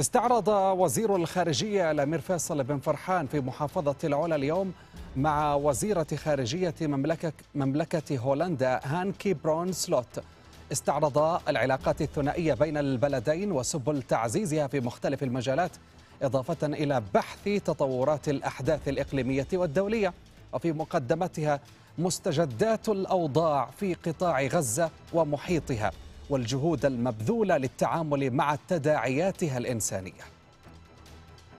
استعرض وزير الخارجية الأمير فيصل بن فرحان في محافظة العلا اليوم مع وزيرة خارجية مملكة, مملكة هولندا هانكي برون سلوت استعرض العلاقات الثنائية بين البلدين وسبل تعزيزها في مختلف المجالات إضافة إلى بحث تطورات الأحداث الإقليمية والدولية. وفي مقدمتها مستجدات الأوضاع في قطاع غزة ومحيطها. والجهود المبذولة للتعامل مع تداعياتها الإنسانية.